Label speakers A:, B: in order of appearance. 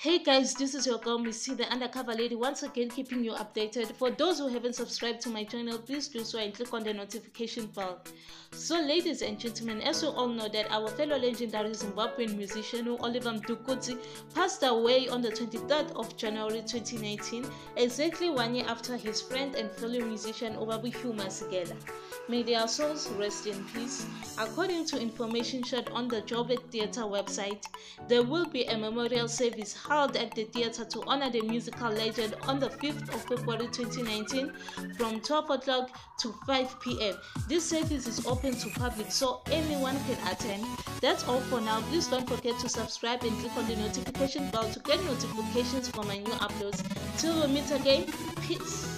A: Hey guys, this is your girl Missy, the undercover lady, once again keeping you updated. For those who haven't subscribed to my channel, please do so and click on the notification bell. So, ladies and gentlemen, as you all know that our fellow legendary Zimbabwean musician Oliver Mtukudzi passed away on the 23rd of January 2019, exactly one year after his friend and fellow musician Obabu Hugh Masekela. May their souls rest in peace. According to information shared on the Joburg Theatre website, there will be a memorial service held at the theatre to honor the musical legend on the 5th of February 2019 from 12 o'clock to 5 p.m. This service is open to public so anyone can attend. That's all for now. Please don't forget to subscribe and click on the notification bell to get notifications for my new uploads. Till we meet again, peace.